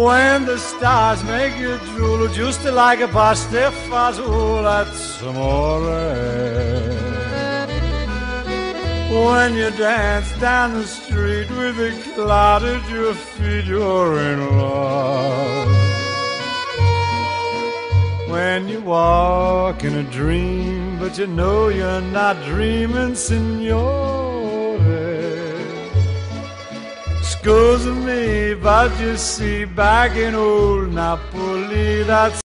When the stars make you drool, just like a pasta fazool at amore. When you dance down the street with a cloud at your feet, you're in love. When you walk in a dream, but you know you're not dreaming, signore. Scusa me, but you see, back in old Napoli, that's